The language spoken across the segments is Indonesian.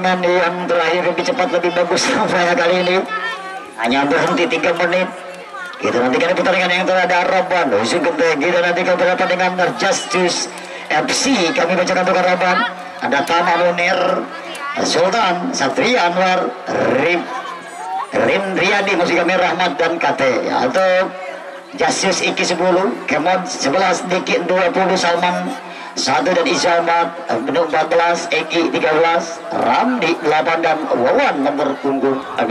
pertandingan yang terakhir lebih cepat lebih bagus saya kali ini. Hanya berhenti 3 menit. Kita nantikan pertandingan yang telah ada Roban. Usul Gede kita nantikan pertandingan Justice FC kami bacakan untuk Roban. Ada Tama Munir Sultan Satria Anwar Rim Rim Riyadi Musik kami Rahmat dan Kate atau Justice Iki 10 Kemon 11 Diki 20 Salman satu dan Isyamat Benuk 14 Eki 13 Ramdi 8 dan Wawan nomor punggung 6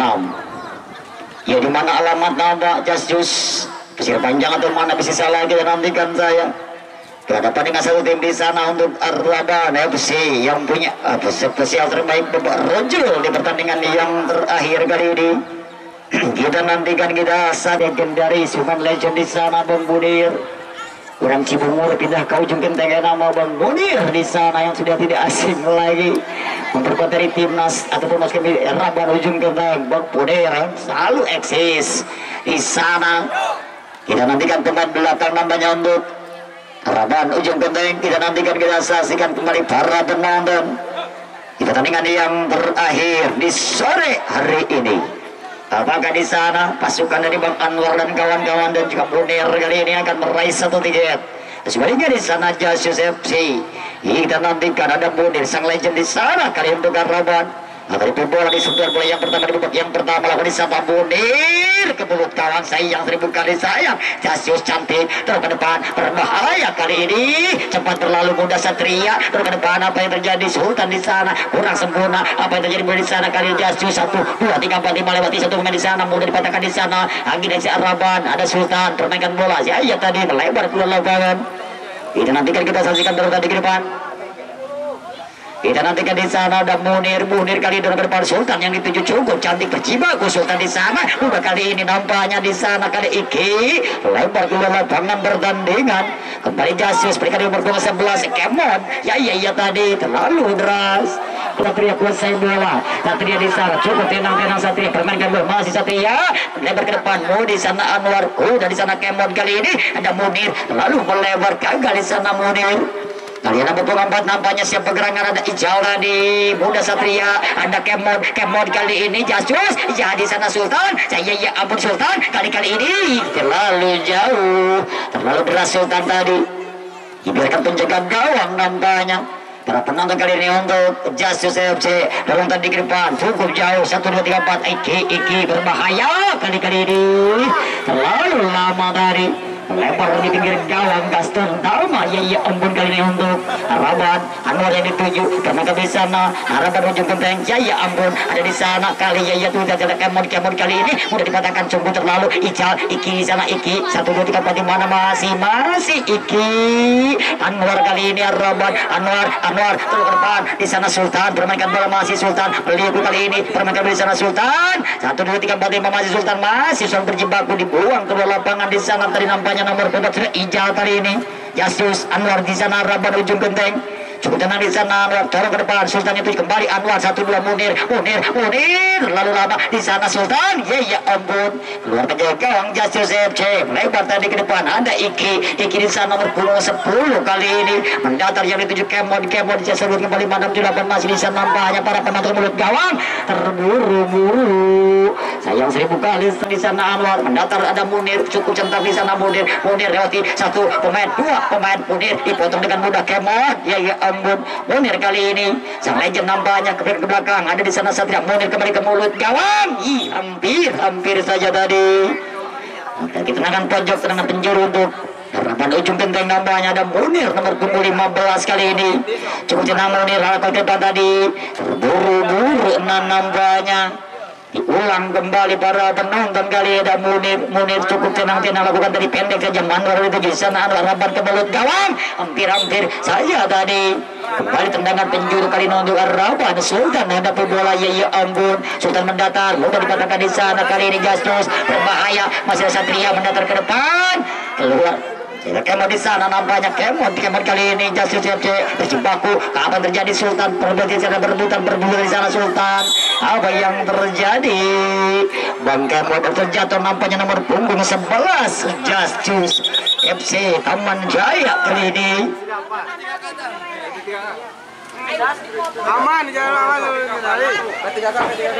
ya di mana alamat nama Justice pesir panjang atau mana bisa salah kita nantikan saya? Berhadapan dengan satu tim di sana untuk Arlaban FC yang punya apa spesial terbaik Bapak Rojul di pertandingan yang terakhir kali ini. Kita nantikan kita saat legendaris human legend di sana Bang Budir orang Cibungur pindah ke ujung genteng nama Bang Budir di sana yang sudah tidak asing lagi. Memperkuat dari timnas ataupun mas kami Raban ujung genteng. Bang yang selalu eksis di sana. Kita nantikan pemain belakang namanya untuk Raban ujung genteng. Kita nantikan kita saksikan kembali para penonton. Di pertandingan yang terakhir di sore hari ini Apakah di sana pasukan dari Bang Anwar dan kawan-kawan dan juga Brunei kali ini akan meraih satu tiket? Sebaliknya di sana Jasus FC. Kita nantikan ada Munir sang legend di sana kali untuk Karaban. Itu bola disebar bola yang pertama di yang pertama lawan di sana Munir. Ke mulut kawan sayang seribu kali sayang. Jasus cantik terus ke depan berbahaya kali ini. Cepat terlalu mudah Satria. Terus depan apa yang terjadi? Sultan di sana kurang sempurna. Apa yang terjadi di sana? Kali Jasus satu dua tiga empat lima lewati satu pemain di sana. Mudah dipatahkan di sana. Angin dari Araban ada Sultan permainkan bola. Ya iya tadi melebar keluar lapangan. Ini nantikan kita saksikan terus tadi ke depan kita nantikan di sana ada Munir, Munir kali ke depan Sultan yang dituju cukup cantik berjibaku Sultan di sana. Udah kali ini nampaknya di sana kali Iki lebar keluar lapangan pertandingan. Kembali Jasus berikan nomor bunga 11 Kemon. Ya iya iya tadi terlalu deras. Satria kuasai bola. Satria di sana cukup tenang-tenang Satria permainkan bola masih Satria lebar ke depan. Mau di sana Anwar udah di sana Kemon kali ini ada Munir lalu melebar gagal di sana Munir. Kalian ada empat nampaknya siap pergerakan ada Ijal tadi. Muda Satria ada Kemod Kemod kali ini. Jasus ya di sana Sultan. Saya ya ampun Sultan kali-kali ini terlalu jauh. Terlalu deras Sultan tadi. Dibiarkan penjaga gawang nampaknya. Para penonton kali ini untuk Jasus FC dorong tadi ke depan cukup jauh 1 2 3 4 Iki Iki berbahaya. Kali-kali ini terlalu lama tadi lebar di pinggir gawang Gaston. Dharma ya ya ampun kali ini untuk Araban Anwar yang dituju karena ke sana. Araban ujung genteng ya ya ampun ada di sana kali. Ya ya tuh ada kemon kemon kali ini. Udah dipatahkan sungguh terlalu. Ical Iki di sana Iki. Satu dua tiga empat di mana? Masih masih Iki. Anwar kali ini Araban Anwar Anwar terus ke depan. Di sana Sultan bermainkan bola masih Sultan. Beliau kali ini bermainkan di sana Sultan. Satu dua tiga empat lima masih Sultan. Masih Sultan berjibaku dibuang ke lapangan di sana. Tadi nampaknya nomor punggung sudah hijau kali ini. Yasus Anwar di sana Raban ujung genteng di sana Anwar dorong ke depan Sultan itu kembali Anwar satu dua Munir Munir Munir. Lalu lama di sana Sultan ya ya ampun. Keluar ke gawang Yasus FC lebar tadi ke depan. Ada Iki. Iki di sana nomor 10 kali ini. Mendatar yang dituju Kemon Kemon. Di sebut kembali madam delapan masih di sana. Nampaknya para penonton mulut gawang terburu-buru. Sayang seribu kali di sana Anwar. Mendatar ada Munir. Cukup centang di sana Munir. Munir lewati satu pemain dua pemain Munir. Dipotong dengan mudah Kemon. Ya ya ampun Munir kali ini. Sang legend nampaknya ke belakang. Ada di sana Satria. Munir kembali ke mulut. Gawang! Ih, hampir hampir saja tadi. Dan kita tenangkan pojok tenangkan penjuru untuk Harapan ujung genteng nampaknya ada Munir nomor punggung 15 kali ini. Cukup tenang Munir depan tadi. Buru-buru enam nampaknya diulang kembali para penonton kali ada Munir Munir cukup tenang-tenang lakukan dari pendek saja. Manwar itu di sana harapan ke mulut gawang. Hampir-hampir saja tadi. Kembali tendangan penjuru kali untuk harapan Sultan hadapi bola. Ya ya ampun. Sultan mendatar. Mudah dipatahkan di sana kali ini. Jastus berbahaya. Masih ada Satria mendatar ke depan. Keluar kemod di sana nampaknya kemod kemod kali ini Jasus FC berjibaku apa terjadi Sultan? Berebut di sana berebutan berebut di sana Sultan. Apa yang terjadi? Bang Kemod terjatuh nampaknya nomor punggung 11 Jasus FC Taman Jaya kali ini.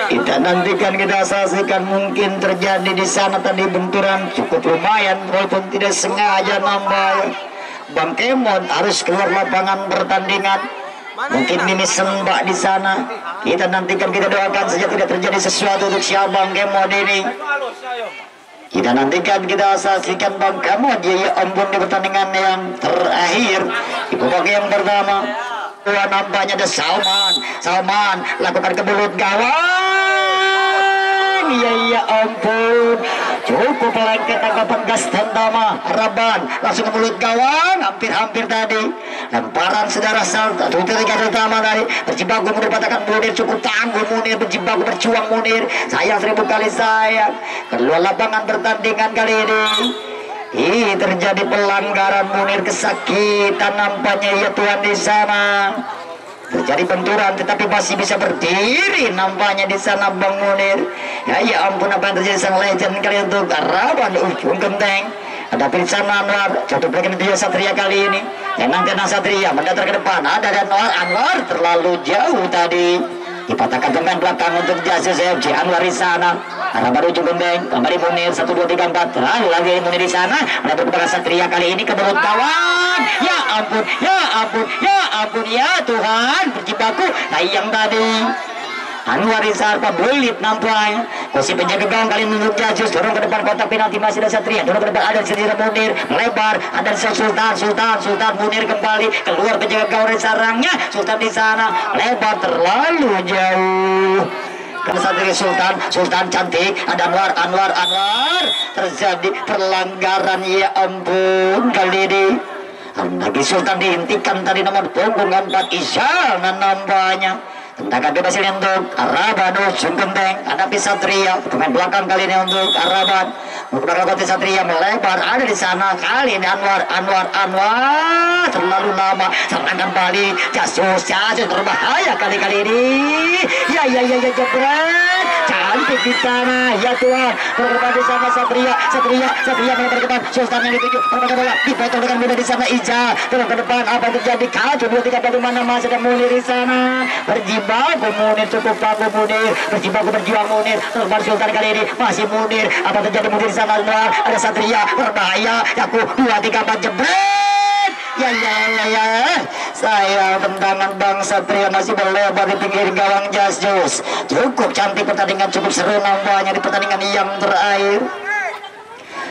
Kita nantikan kita saksikan mungkin terjadi di sana tadi benturan cukup lumayan walaupun tidak sengaja nambah. Bang Kemon harus keluar lapangan pertandingan. Mungkin Mimi sembak di sana. Kita nantikan kita doakan saja tidak terjadi sesuatu untuk siapa Bang Kemon ini. Kita nantikan kita saksikan Bang Kemon dia ya ampun di pertandingan yang terakhir di babak yang pertama. Wah nampaknya ada Salman Salman lakukan ke mulut gawang. Iya iya ampun. Cukup lengket tanggapan Gaston Tama Raban langsung ke mulut gawang Hampir-hampir tadi. Lemparan saudara Tutup tiga utama tadi. Berjibaku patahkan Munir Cukup tangguh Munir Berjibaku berjuang Munir. Sayang seribu kali sayang. Kedua lapangan pertandingan kali ini Ih, terjadi pelanggaran Munir kesakitan nampaknya ya Tuhan di sana. Terjadi benturan tetapi masih bisa berdiri nampaknya di sana Bang Munir. Ya ya ampun apa yang terjadi sang legend kali untuk Rawan ujung genteng. Ada sana Anwar, jatuh berikan dia Satria kali ini. Tenang tenang Satria mendatar ke depan. Ada Anwar, Anwar terlalu jauh tadi. Dipatahkan pemain belakang untuk Jasus FC Anwar di sana. Arah baru ujung gembeng, kembali Munir. Satu dua tiga empat. Lalu lagi Munir di sana. Ada berkepada Satria kali ini ke mulut kawan. Ya ampun, ya ampun, ya ampun. Ya Tuhan berjibaku. Sayang tadi. Anwar Rizal pebelit nampaknya Kursi penjaga gawang kali menurut Jajus. Dorong ke depan kotak penalti. Masih ada Satria. Dorong ke depan. Ada Satria Munir. Melebar. Ada Sultan Sultan Sultan Munir kembali. Keluar penjaga gawang dari sarangnya Sultan di sana. Lebar terlalu jauh Satria Sultan. Sultan cantik. Ada Anwar Anwar Anwar. Terjadi pelanggaran ya ampun kali ini. Lagi Sultan dihentikan tadi nomor punggung 4 Isyal nambahnya Tendangan bebas ini untuk Araban ujung genteng. Hadapi Satria pemain belakang kali ini untuk Araban menggunakan kota Satria melebar. Ada di sana kali ini Anwar Anwar Anwar. Terlalu lama serangan balik Jasus Jasus berbahaya kali-kali ini. Ya ya ya ya jebret. Cantik di sana. Ya Tuhan. Berdepan di sana Satria Satria Satria melebar ke depan. Yang dituju. Berdepan bola dipotong dengan mudah di sana. Ija. Terus ke depan. Apa yang terjadi? Kacau dua tiga bagaimana masih ada Munir di sana berjibaku Munir cukup bagus Munir. Berjibaku berjuang Munir. Terus Sultan kali ini masih Munir. Apa terjadi Munir sana luar ada Satria berbahaya Yaku dua tiga empat jebret! Ya ya ya ya. Saya tendangan Bang Satria masih berlebar di pinggir gawang Jas Jus. Cukup cantik pertandingan cukup seru nampaknya di pertandingan yang terakhir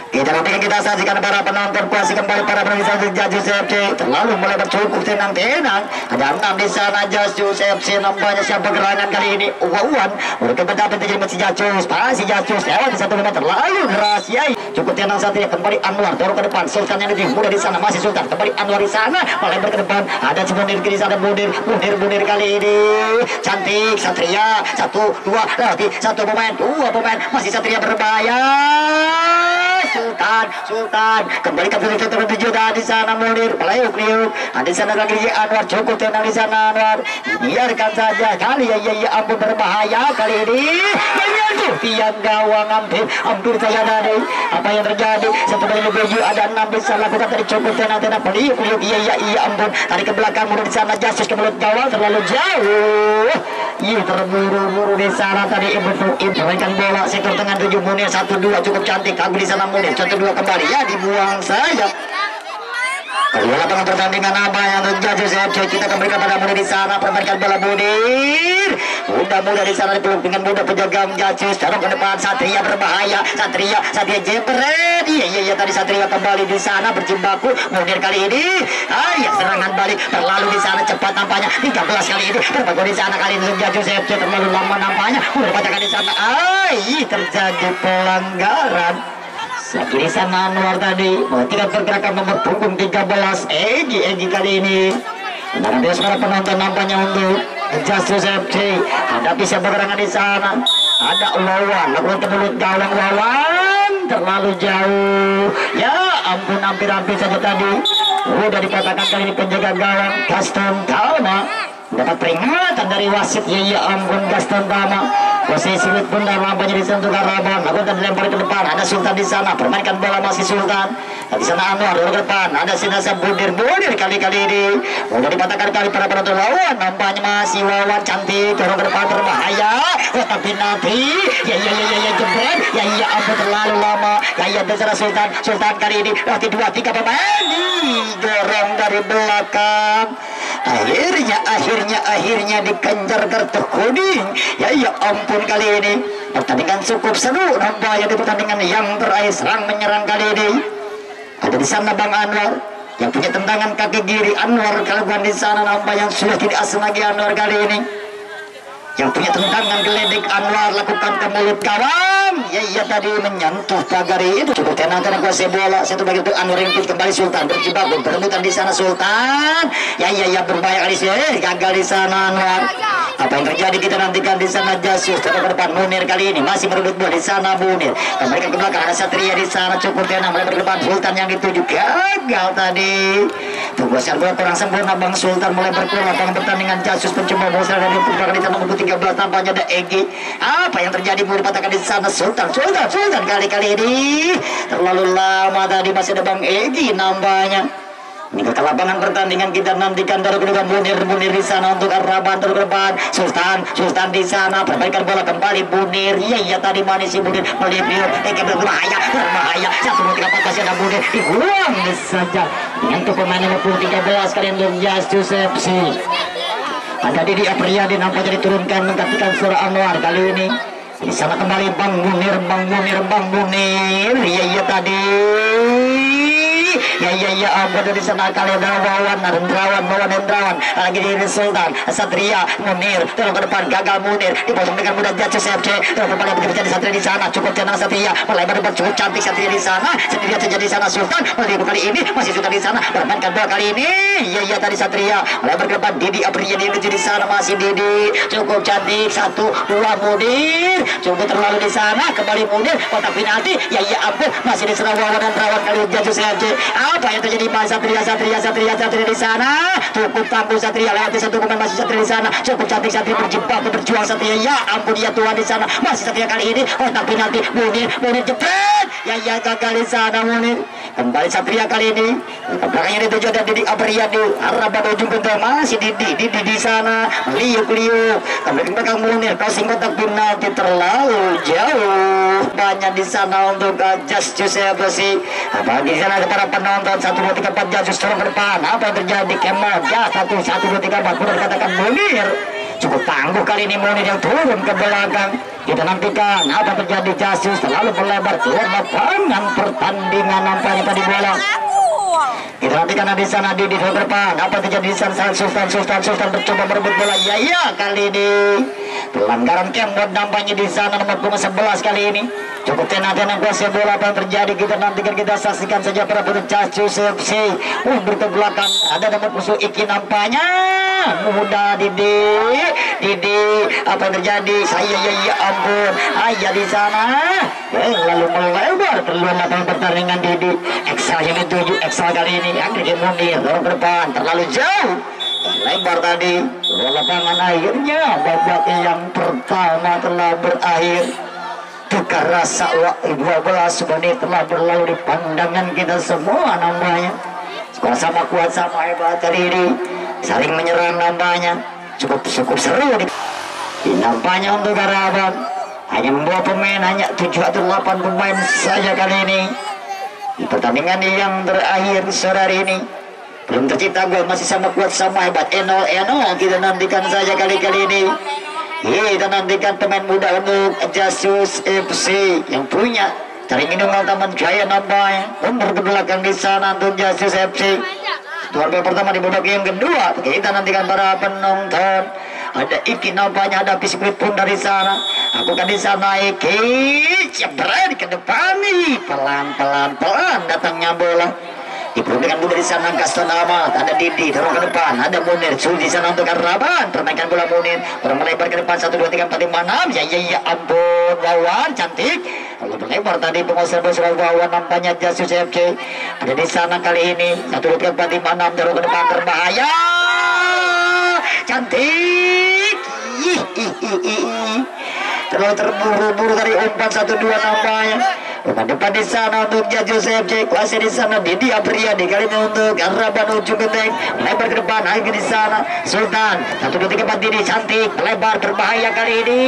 kita nantikan kita saksikan para penonton puasi kembali para pemirsa Jajus FC terlalu mulai bercukup tenang-tenang ada enam di sana Jajus FC nampaknya siapa gerangan kali ini? Uwan mereka berdapat terjadi masih Jajus pasti Jajus lewat satu meter terlalu rahasia cukup tenang saat ini kembali Anwar. Dorong ke depan. Sultan yang lebih muda di sana. Masih Sultan. Kembali Anwar di sana. Melebar ke depan. Ada Munir di sana Munir. Munir Munir kali ini. Cantik Satria. Satu dua lagi. Satu pemain dua pemain. Masih Satria berbahaya Sultan, Sultan. Kembali ke positif tertuju di sana Munir. Pelayu kriuk di sana lagi Anwar cukup tenang di sana Anwar. Biarkan saja. Kali ya ya, ya ampun berbahaya. Kali ini menyentuh tiang gawang hampir hampir saja tadi. Apa yang terjadi? Satu dari lebih ada enam bisa lakukan tadi cukup tenang tenang pelayu kriuk iya iya iya ampun. Tadi ke belakang Munir di sana. Jasus ke mulut gawang terlalu jauh. Iya terburu-buru di sana tadi. Ibu ibu bola. Sektor tengah tujuh Munir satu dua. Cukup cantik kagum di sana Munir satu dua kembali. Ya dibuang saja. Kedua lapangan pertandingan apa yang terjadi? FC kita kembali kepada Munir di sana permainkan bola Munir. Muda-muda di sana dipeluk dengan muda penjaga Jajus. Dorong ke depan Satria berbahaya. Satria Satria jebret. Iya iya iya tadi Satria kembali di sana berjibaku Munir kali ini. Ah ya serangan balik. Berlalu di sana cepat nampaknya. 13 kali ini. Berbagai di sana kali ini. Jajus FC terlalu lama nampaknya. Udah patakan di sana. Ah terjadi pelanggaran Kiri sana Anwar tadi. Mengetikan pergerakan nomor punggung 13 Egi Egi kali ini. Dan dia para penonton nampaknya untuk Justice FC Hadapi siapa gerangan di sana. Ada lawan. Lakukan mulut gawang lawan. Terlalu jauh. Ya ampun hampir-hampir saja tadi. Udah dikatakan kali ini penjaga gawang Gaston Tama. Dapat peringatan dari wasit. Ya ya ampun Gaston Tama posisi pun dan lampanya di sana untuk Rabon lakukan dilempar ke depan. Ada Sultan di sana. Permainkan bola masih Sultan. Di sana Anwar ke depan. Ada Sinasa Budir. Budir kali-kali ini. Udah dipatahkan kali para penonton lawan. Nampaknya masih Wawan cantik. Dorong ke depan berbahaya. Oh, tapi nanti. Ya ya ya ya ya jebret. Ya ya ampun terlalu lama. Ya ya sana Sultan. Sultan kali ini nanti dua tiga pemain dorong dari belakang. Akhirnya akhirnya akhirnya dikejar kartu kuning. Ya ya ampun kali ini. Pertandingan cukup seru nampaknya di pertandingan yang terakhir serang menyerang kali ini. Ada di sana Bang Anwar yang punya tendangan kaki kiri. Anwar kalau di sana nampak yang sudah tidak asing lagi Anwar kali ini. Yang punya tendangan geledek Anwar lakukan ke mulut kawan ya iya tadi menyentuh pagar itu cukup tenang karena kuasa bola. Satu bagi untuk Anwar yang kembali Sultan berjebak berebutan di sana Sultan. Ya iya iya berbahaya kali sih eh, gagal di sana Anwar. Apa yang terjadi? Kita nantikan di sana Jasus terus ke depan Munir kali ini. Masih merebut bola di sana Munir. Kembali ke belakang ada Satria di sana cukup tenang. Mulai ke depan Sultan yang dituju gagal tadi. Tugasnya bola kurang sempurna. Bang Sultan mulai berkurang. Lapangan pertandingan Jasus mencoba bola dari pergerakan di sana nomor 13 tampaknya ada Egi apa yang terjadi? Mau dipatahkan di sana Sultan Sultan Sultan kali-kali ini. Terlalu lama tadi masih ada Bang Egi nampaknya ini ke lapangan pertandingan kita nantikan dari kedua Munir Munir di sana untuk Araban ke depan Sultan Sultan di sana perbaikan bola kembali Munir. Iya iya tadi manis si Munir. Melipir Eki berbahaya berbahaya. Satu tiga empat masih ada Munir. Dibuang saja. Untuk pemain nomor 13 kali untuk Justus FC ada Didi Apriyadi nampaknya diturunkan menggantikan Surah Anwar kali ini di sana kembali Bang Munir Bang Munir Bang Munir. Iya iya tadi ya ya ya ampun dari sana kali ada Wawan Rendrawan Wawan Rendrawan lagi di Sultan Satria Munir terus ke depan gagal Munir. Dipotong dengan mudah jatuh CFC terus kembali bekerja di Satria di sana. Cukup tenang Satria. Mulai berdebat cukup cantik Satria di sana. Satria saja di sana Sultan. Mulai kali ini masih Sultan di sana. Bermainkan bola kali ini. Ya ya tadi Satria. Mulai berdebat Didi Apriya di di sana masih Didi. Cukup cantik satu dua Munir. Cukup terlalu di sana kembali Munir. Kotak penalti. Ya ya ampun masih di sana dan Rawan kali jatuh CFC apa yang terjadi Pak Satria? Satria Satria Satria di sana. Cukup tangguh Satria lewati satu pemain masih Satria di sana. Cukup cantik Satria berjebak berjuang Satria. Ya ampun ya Tuhan di sana. Masih Satria kali ini. Kotak penalti Munir Munir jepret. Ya ya gagal di sana Munir. Kembali Satria kali ini. Belakangnya dituju ada Didi Abriyadi Araba ujung bentuk masih Didi Didi di sana. Liuk liuk kembali ke belakang Munir. Crossing kotak penalti terlalu jauh. Banyak di sana untuk Joseph Besi apalagi di sana ada para penonton satu dua tiga empat Just turun ke depan apa yang terjadi? Kemon ya satu satu dua tiga empat. Benar katakan Munir. Cukup tangguh kali ini Munir yang turun ke belakang. Kita nantikan apa terjadi. Jasus terlalu melebar keluar lapangan pertandingan nampaknya tadi bola kita nantikan di sana di depan. Apa terjadi di sana? Sultan Sultan Sultan mencoba merebut bola. Ya ya kali ini pelanggaran Kemon nampaknya di sana nomor punggung 11 kali ini. Cukup tenang-tenang kuasa bola apa yang terjadi? Kita nantikan kita saksikan saja para penuncas CFC mundur ke belakang. Ada nomor musuh Iki nampaknya. Muda Didi. Didi apa yang terjadi? Saya ya ya ampun. Ayah di sana. Eh, lalu melebar keluar lapangan pertandingan Didi. Excel yang dituju Excel kali ini. Akhirnya munir dorong ke depan. Terlalu jauh lebar tadi. Lapangan akhirnya? Babak yang pertama telah berakhir. Tukar rasa waktu 12 menit telah berlalu di pandangan kita semua namanya. Sama kuat sama hebat hari ini. Saling menyerang namanya. Cukup cukup seru di nampaknya untuk Karaban hanya membawa pemain hanya 7 atau 8 pemain saja kali ini. Di pertandingan yang terakhir sore hari ini belum tercipta gol masih sama kuat sama hebat. Eno Eno kita nantikan saja kali-kali ini. Kita nantikan pemain muda untuk Jasus FC yang punya cari minum Taman Jaya nampaknya mundur ke belakang di sana untuk Jasus FC Tuan pertama di babak yang kedua. Kita nantikan para penonton. Ada Iki nampaknya ada biskuit pun dari sana. Aku kan di sana Iki. Jebret ke depan nih. Pelan pelan pelan. Datangnya bola diperuntukkan bola di sana Gaston Ahmad. Ada Didi dorong ke depan. Ada Munir Sul di sana untuk Raban permainan bola Munir. Orang melebar ke depan. 1 2 3 4 5 6 ya ya ya ampun. Wawan cantik. Lalu melebar tadi pengusaha besar Wawan nampaknya Jasus FC ada di sana kali ini. 1 2 3 4 5 6 dorong ke depan berbahaya. Cantik. Ih, ih, ih, ih, terlalu terburu-buru dari umpan. Satu dua namanya umpan depan di sana untuk Jajus FC kuasa di sana Didi kali ini untuk Raban ujung genteng lebar ke depan lagi di sana. Sultan satu tiga empat Didi cantik lebar berbahaya kali ini.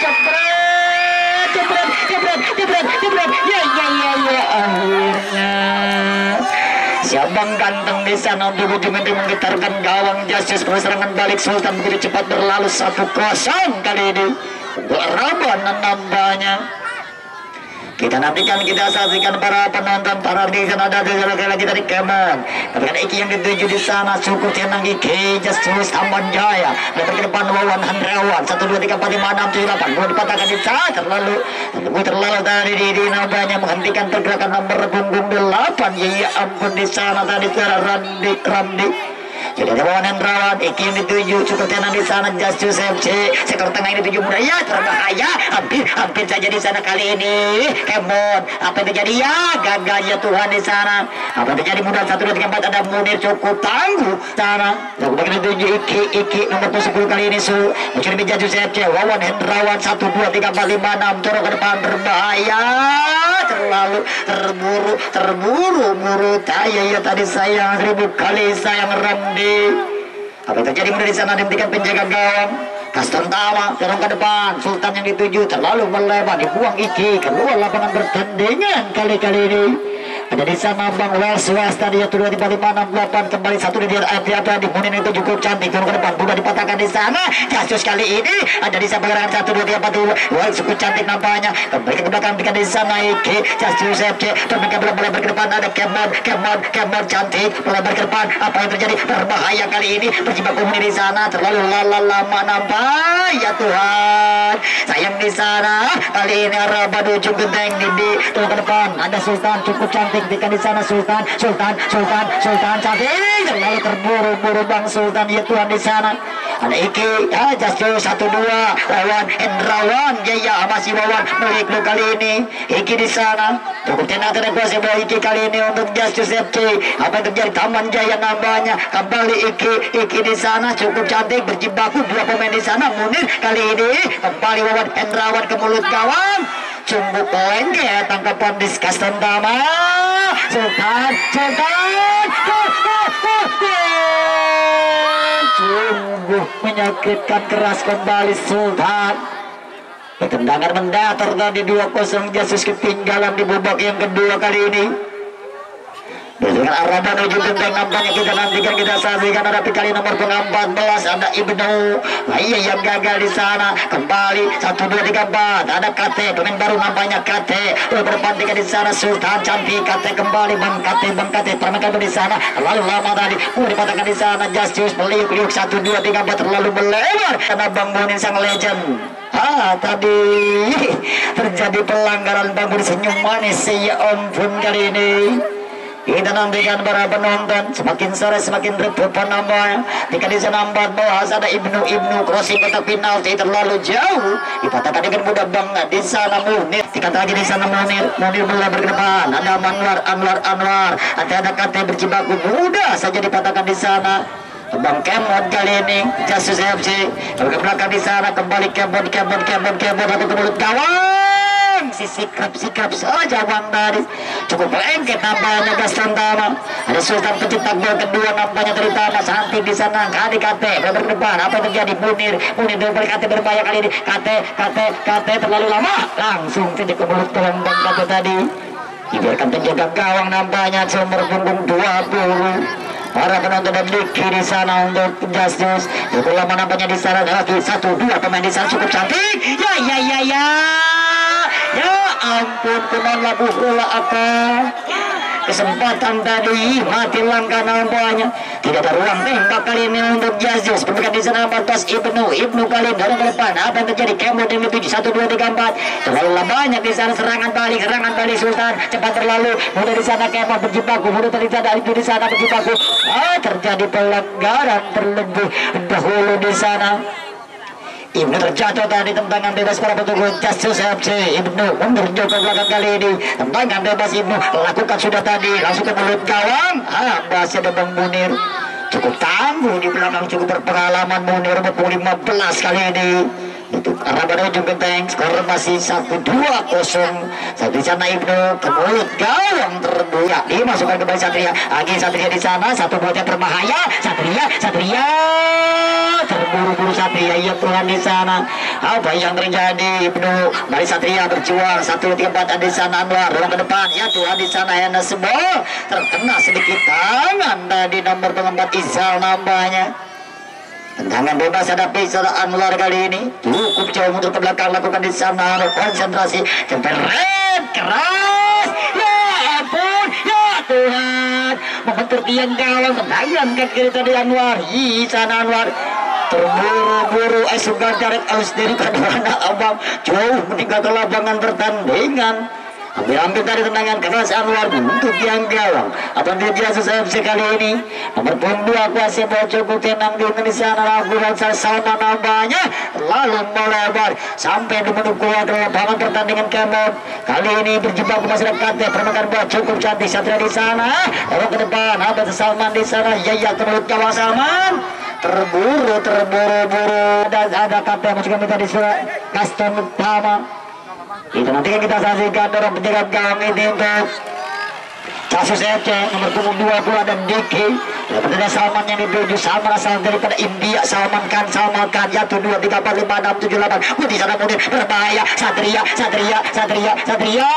Cepet cepet cepet cepet cepet ya ya ya ya akhirnya. Siabang ganteng di sana untuk ujung itu menggetarkan gawang Justice serangan balik. Sultan begitu cepat berlalu satu kosong kali ini. Raban nambahnya kita nantikan kita saksikan para penonton para netizen ada di lagi lagi dari Kemon tapi kan Iki yang dituju di sana cukup tenang Iki terus Taman Jaya. Dapat ke depan Wawan Handrawan satu dua tiga empat lima enam tujuh delapan. Dua dipatahkan di sana terlalu terlalu terlalu tadi di, di menghentikan pergerakan nomor punggung delapan. Ya ampun di sana tadi cara Randi Ramdi bawa Hendrawan, Iki yang dituju, cukup tenang di sana, Justus FC, sektor tengah ini dituju muda, ya terbahaya, hampir, hampir saja di sana kali ini, Kemon, apa yang terjadi, ya gagal ya Tuhan di sana, apa yang terjadi? Mudah, satu, dua, tiga, empat, ada Munir cukup tangguh, sana, cukup bagian dituju, Iki, Iki, nomor 10 kali ini, su, muncul lebih Justus FC, Wawan Hendrawan, satu, dua, tiga, empat, lima, enam, turun ke depan, berbahaya, terlalu terburu, terburu, buru, taya, ya tadi sayang, seribu kali sayang Ramdi, apa yang terjadi mudah di sana? Dihentikan penjaga gawang Kaston Tawa dorong ke depan. Sultan yang dituju terlalu melebar dibuang Iki. Keluar lapangan pertandingan kali-kali ini ada di sana Bang Wels West tadi ya enam delapan kembali satu di hati ada di Munin itu cukup cantik. Turun ke depan sudah dipatahkan di sana. Kasus kali ini ada di sana pergerakan satu dua tiga empat dua Wels cukup cantik nampaknya. Kembali ke belakang di sana Iki kasus FC terbuka bola melebar ke depan. Ada Kemon Kemon Kemon cantik. Melebar ke depan. Apa yang terjadi? Berbahaya kali ini. Berjibaku Munin di sana. Terlalu lama lama nampak. Ya Tuhan sayang di sana. Kali ini Rabat ujung genteng di turun ke depan ada Sultan. Cukup cantik hentikan di sana Sultan. Sultan Sultan Sultan. Cantik terlalu terburu-buru Bang Sultan. Ya Tuhan di sana. Ada Iki. Ya Jasjo satu dua. Wawan Hendrawan Jaya masih Wawan milik lu kali ini. Iki di sana. Cukup tenang tenang kuasa bola Iki kali ini untuk Jasjo FC apa yang terjadi? Taman Jaya nambahnya kembali Iki. Iki di sana. Cukup cantik. Berjibaku dua pemain di sana. Munir kali ini. Kembali Wawan Hendrawan ke mulut gawang cumbuk lengket tangkapan diskus tentama Sultan Sultan sungguh menyakitkan keras kembali Sultan tendangan mendatar tadi 2-0 Yesus ketinggalan di babak yang kedua kali ini dengan arah menuju genteng nampaknya kita nantikan kita saksikan ada kali nomor ke-14 ada Ibnu. Iya yang gagal di sana. Kembali 1 2 3 4 ada KT pemain baru nampaknya KT berdepan tiga di sana Sultan cantik KT kembali Bang KT Bang KT permainkan di sana. Lalu lama tadi mau dipatahkan di sana Justice meliuk liuk 1 2 3 4 terlalu melebar karena Bang Munin sang legend. Ah, tadi terjadi pelanggaran Bang Munin senyum manis. Ya ampun kali ini kita nantikan para penonton semakin sore semakin nama jika di sana empat bahas ada Ibnu Ibnu crossing kotak penalti terlalu jauh. Dipatahkan dengan mudah banget di sana Munir. Dikata lagi di sana Munir. Munir melebar ke depan. Ada Anwar Anwar Anwar. Ada ada kata berjibaku. Mudah saja dipatahkan di sana. Bang Kemon kali ini Jasus FC kalau ke belakang di sana? Kembali Kemon Kemon Kemon Kemon satu ke mulut kawan si sikap-sikap saja Bang tadi. Cukup lengket nampaknya Gaston Tama ada Sultan pencetak gol kedua nampaknya terutama. Santi di sana kali KT berdepan depan apa yang terjadi? Munir Munir double KT berbahaya kali ini. KT KT KT terlalu lama. Langsung tidak ke mulut kawan Bang KT tadi. Dibiarkan penjaga gawang nampaknya nomor punggung 20 para penonton dan di kiri sana untuk Justice. Cukup lama nampaknya di sana. Lagi satu dua pemain di sana cukup cantik. Ya ya ya ya ampun kunon labu bola apa? Kesempatan tadi mati langkah nampaknya tidak ada ruang tembak kali ini untuk Jazus Bukan di sana batas Ibnu Ibnu kali ke depan. Apa yang terjadi? Kemud yang lebih satu dua tiga empat. Terlalu banyak di sana serangan balik serangan balik Sultan. Cepat terlalu. Mudah di sana Kemud berjibaku. Mudah terjadi itu di sana berjibaku. Ah terjadi pelanggaran terlebih dahulu di sana Ibnu terjatuh tadi tendangan bebas para petugas Justice FC Ibnu mundur jauh ke belakang kali ini. Tendangan bebas Ibnu lakukan sudah tadi. Langsung ke mulut gawang. Ah ada Bang Munir. Cukup tangguh di belakang cukup berpengalaman Munir. Umur 15 kali ini arah pada ujung genteng skor masih satu dua kosong. Satu sana Ibnu ke mulut gawang terbuka dimasukkan kembali Satria. Lagi Satria di sana. Satu buatnya berbahaya Satria Satria. Terburu-buru Satria. Iya Tuhan di sana. Apa yang terjadi Ibnu? Mari Satria berjuang. Satu tiga empat di sana Anwar. Ke depan. Ya Tuhan di sana. Hena semua terkena sedikit tangan di nomor pengembat Izal nambahnya Tendangan bebas ada saudara Anwar kali ini. Cukup jauh mundur ke belakang lakukan di sana. Konsentrasi. Red keras. Ya ampun ya Tuhan. Membentur tiang gawang ke kiri tadi Anwar. Di sana Anwar. Terburu-buru Asugan Jared aus dari kedua anak abang. Jauh meninggalkan lapangan pertandingan Ambil-ambil dari tendangan keras Anwar untuk yang gawang. Apa dia biasa FC kali ini? Nomor punggung dua kuasa cukup tenang di Indonesia lakukan sama nambahnya lalu melebar sampai di menunggu keluar lapangan pertandingan Kemon. Kali ini berjumpa ke masyarakat permakan buat cukup cantik Satria di sana. Lalu ke depan ada Salman di sana. Ya ya ke mulut gawang Salman terburu terburu-buru ada ada kata yang masukkan minta di surat custom utama itu nanti kita saksikan dorong penjaga gawang ini untuk kasus FC nomor punggung dua puluh ada Diki. Daripada Salman yang dituju Salman asal daripada India. Salman Khan Salman Khan jatuh dua tiga empat lima enam tujuh delapan. Di sana kemudian berbahaya. Satria Satria Satria Satria.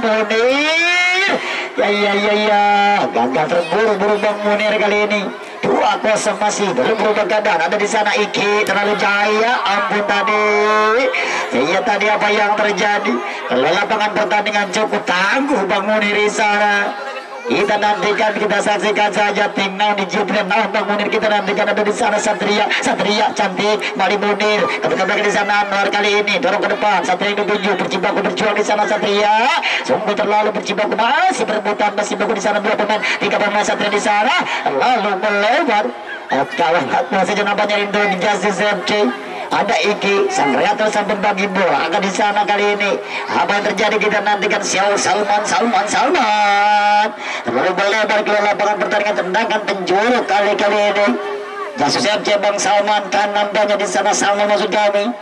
Munir. Ya ya ya ya. Gagal terburu-buru Bang Munir kali ini dua kosong masih belum berubah keadaan ada di sana Iki terlalu jaya. Ampun tadi. Iya tadi apa yang terjadi? Kalau lapangan pertandingan cukup tangguh bangun di sana kita nantikan kita saksikan saja tim now di Jupiter now bangunin kita nantikan ada di sana Satria. Satria cantik Mari Munir. Ketika di sana Anwar kali ini. Dorong ke depan. Satria dituju berjibaku berjuang di sana Satria. Sungguh terlalu berjibaku masih berebutan masih bagus di sana dua pemain. Tiga pemain Satria di sana. Lalu melebar kawan masih jenabanya Indo di Justice FC ada Iki sang kreator sampai bagi bola akan di sana kali ini. Apa yang terjadi kita nantikan. Xiao Salman Salman Salman. Terlalu melebar ke lapangan pertandingan tendangan penjuru kali-kali ini. Jasus FC Bang Salman kan nampaknya di sana Salman maksud kami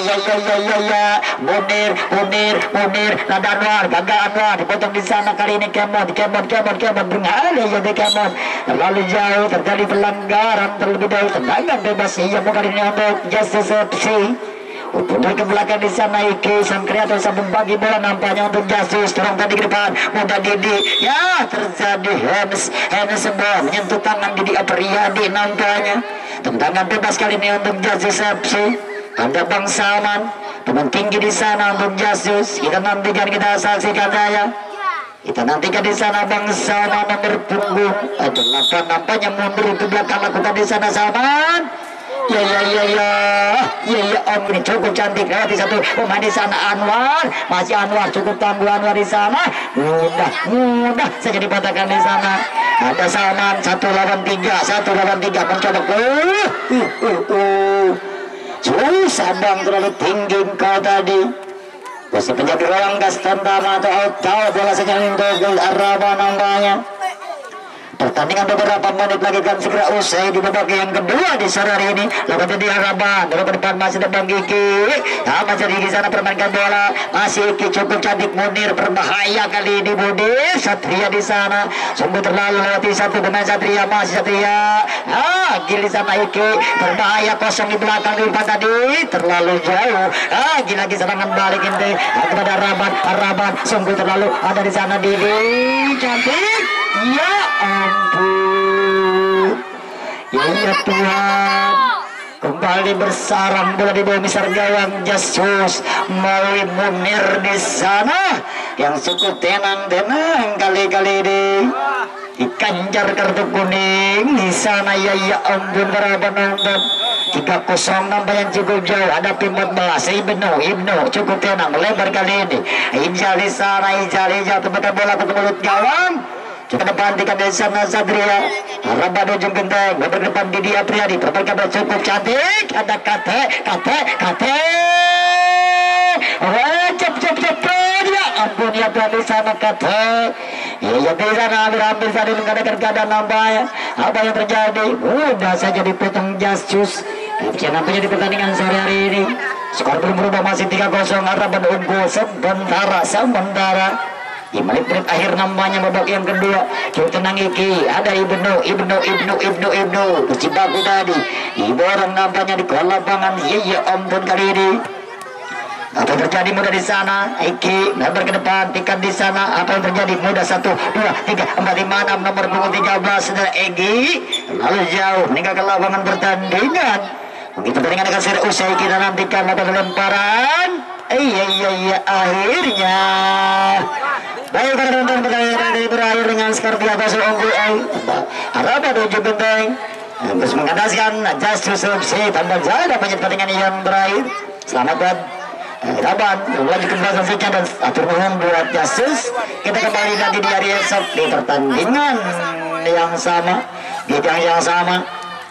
iya iya iya iya iya. Munir Munir Munir. Nada Anwar gagal Anwar. Dipotong di sana kali ini Kemon Kemon Kemon Kemon beralih ya di Kemon terlalu jauh terjadi pelanggaran terlebih dahulu. Tendangan bebas iya bukan ini untuk Justice FC Putar ke belakang di sana Iki sang kreator sang pembagi bola nampaknya untuk Jasus dorong tadi ke depan mudah Didi ya terjadi hands hands semua menyentuh tangan Didi Apriyadi nampaknya tendangan bebas kali ini untuk Jasus FC ada Bang Salman teman tinggi di sana untuk Jasus kita nantikan kita saksikan saya kita nantikan di sana Bang Salman nomor punggung adalah nampaknya mundur ke belakang lakukan di sana Salman ya ya ya ya. Ya ya om ini cukup cantik. Lewat satu. Pemain di sana Anwar. Masih Anwar cukup tangguh Anwar di sana. Mudah mudah saja dipatahkan di sana. Ada Salman satu lawan tiga satu lawan tiga. Mencoba. Uh, uh, uh, uh. susah bang terlalu tinggi kau tadi. Masih penjaga ruang gas tentama atau tahu bola saja untuk Araba namanya Pertandingan beberapa menit lagi kan segera usai di babak yang kedua di sore hari ini. Lawan di. Lalu ke depan masih depan Gigi. Ya, masih di sana permainkan bola. Masih Iki cukup cantik Munir berbahaya kali ini Munir. Satria di sana. Sungguh terlalu lewati satu pemain Satria masih Satria. Ah, gili sana Iki berbahaya kosong di belakang di tadi. Terlalu jauh. Ah, gila lagi serangan balik ini kepada Raban. Raban sungguh terlalu ada di sana Didi. Cantik. Ya ampun. Ya Tuhan. Kembali bersarang bola di bawah misar gawang Jasus Maui Munir di sana Yang cukup tenang-tenang kali-kali ini. Dikanjar kartu kuning di sana ya ya ampun para penonton. tiga kosong nambah yang cukup jauh. Ada empat belas Ibnu Ibnu cukup tenang melebar kali ini. Ijal di sana Ijal Ijal tembakan bola ke mulut gawang depan di sana Zadria Rabado genteng Babak depan Didi Apriyadi Perbaikan cukup cantik. Ada kate Kate Kate. Oh cep cep cep Ya ampun ya di sana kate. Ya di sana ambil-ambil sana Mengadakan keadaan nambah Apa yang terjadi? Udah saja dipotong Justus Channel punya di pertandingan sore hari ini? Skor belum berubah masih 3-0 harapan unggul sementara sementara di menit-menit akhir namanya babak yang kedua. Kita tenang iki. Ada Ibnu Ibnu Ibnu Ibnu Ibnu. Berjibaku tadi. Diborong nampaknya di lapangan. Iya iya ampun kali ini. Apa yang terjadi? Mudah di sana. Iki lebar ke depan. Tikan di sana. Apa yang terjadi? Mudah satu dua tiga empat lima enam nomor punggung tiga belas. Saudara Egi lalu jauh. Meninggalkan lapangan pertandingan. Mungkin pertandingan akan segera usai. Kita nantikan melakukan lemparan. Iya iya iya akhirnya baik para teman-teman pertandingan ini berakhir dengan skor tiga belas unggul harapan tujuh benteng terus mengandaskan Justus Selesai tambah jauh dapat pertandingan yang berakhir. Selamat buat Raban melanjutkan transaksinya dan atur nuhun buat Yesus kita kembali nanti di hari esok di pertandingan yang sama di yang yang sama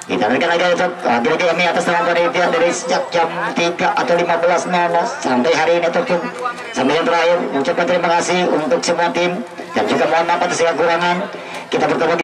kita berikan lagi esok kira kami atas nama panitia dari sejak jam 3 atau 15 nono sampai hari ini ataupun sampai yang terakhir mengucapkan terima kasih untuk semua tim. Dan juga mohon maaf atas kekurangan. Kita bertemu